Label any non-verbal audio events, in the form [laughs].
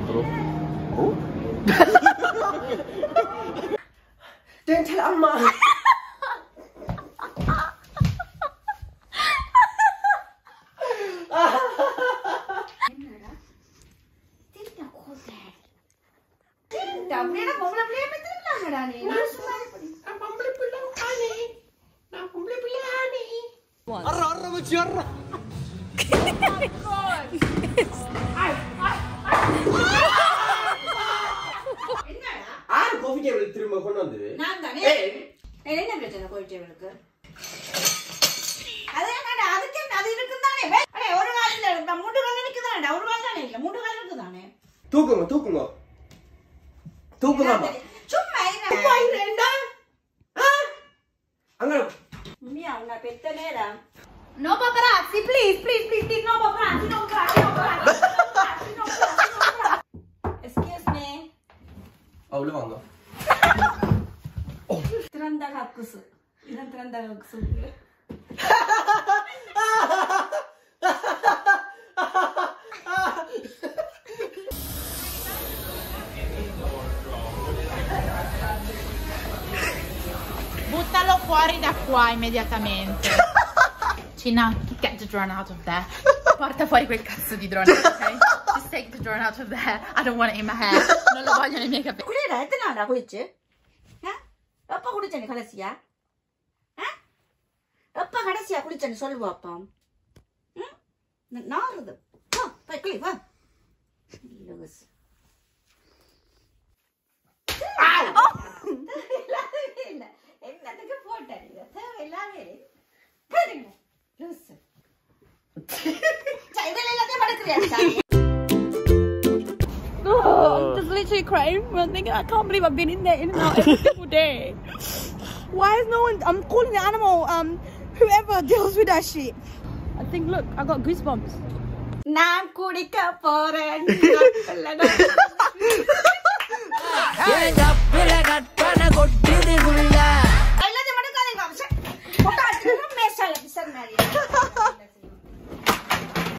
bro. Oh? Don't tell Amma. என்னடா திருட்ட கோசை திருட்ட அப்படியே பொம்பளை എന്നെ വിളിച്ചോ പോയിട്ട് വിളിക്ക് അത് കണ്ടാ അതൊക്കെ അത് ഇരിക്കുന്നതാണേ അടേ ഒരു കാലില്ല മൂന്ന് കാലം നിൽക്കുന്നതാണ്ടേ ഒരു കാലിലാണ് ഇല്ല മൂന്ന് കാലം നിൽക്കുന്നതാണേ തൂക്കുങ്ങോ തൂക്കുങ്ങോ തൂക്കുങ്ങോ ചുമ്മാ അങ്ങനെ mia una petta nera no paparazzi please please please, please no paparazzi non cracchi non cracchi non cracchi non cracchi excuse me oh le mando ಇದ್ರಂದಾಗ ಹಾಕುಸು ಇದಂತ್ರಂದಾಗ ಹಾಕುಸು Buttalo fuori da qua immediatamente. Cina, get the drone out of there. Porta fuori quel cazzo di drone, ok? Just take the drone out of there. I don't want it in my hair. Non lo voglio nei miei capelli. எப்ப குடிச்சேன்னு கடைசியா? ஆ? எப்போ கடைசியா குடிச்சேன்னு சொல்லுவா அப்பா? ம்? நாறுது. வா என்னத்துக்கு போட்டேன் தேவையில்லாமே லூஸ் [laughs] இதில் எல்லாத்தையும் மடக்குறியா actually crying when thinking, I can't believe I've been in there in and out every single day. [laughs] Why is no one, I'm calling the animal, um, whoever deals with that shit. I think, look, I got goosebumps. நான் குடிக்க [laughs] [laughs]